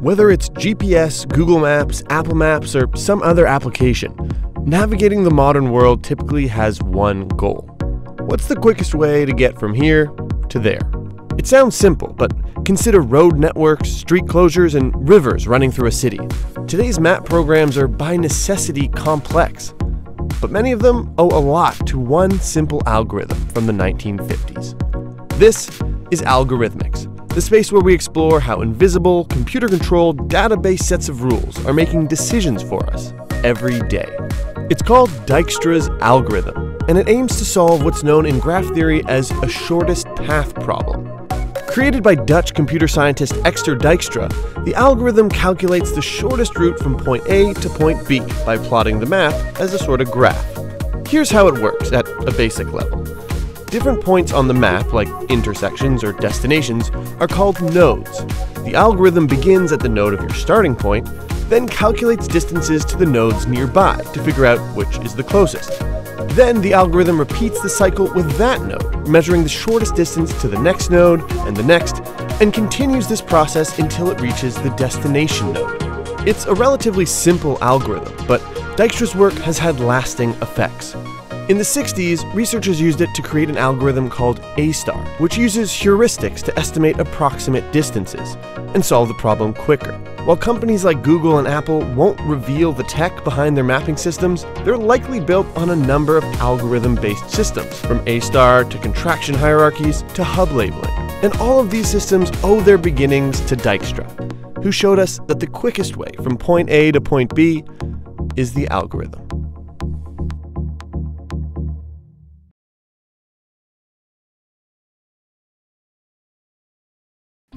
Whether it's GPS, Google Maps, Apple Maps, or some other application, navigating the modern world typically has one goal. What's the quickest way to get from here to there? It sounds simple, but consider road networks, street closures, and rivers running through a city. Today's map programs are by necessity complex, but many of them owe a lot to one simple algorithm from the 1950s. This is Algorithmics the space where we explore how invisible, computer controlled, database sets of rules are making decisions for us every day. It's called Dijkstra's algorithm, and it aims to solve what's known in graph theory as a shortest path problem. Created by Dutch computer scientist Edsger Dijkstra, the algorithm calculates the shortest route from point A to point B by plotting the map as a sort of graph. Here's how it works at a basic level. Different points on the map, like intersections or destinations, are called nodes. The algorithm begins at the node of your starting point, then calculates distances to the nodes nearby to figure out which is the closest. Then the algorithm repeats the cycle with that node, measuring the shortest distance to the next node and the next, and continues this process until it reaches the destination node. It's a relatively simple algorithm, but Dijkstra's work has had lasting effects. In the 60s, researchers used it to create an algorithm called A-star, which uses heuristics to estimate approximate distances and solve the problem quicker. While companies like Google and Apple won't reveal the tech behind their mapping systems, they're likely built on a number of algorithm-based systems, from A-star to contraction hierarchies to hub labeling. And all of these systems owe their beginnings to Dijkstra, who showed us that the quickest way from point A to point B is the algorithm.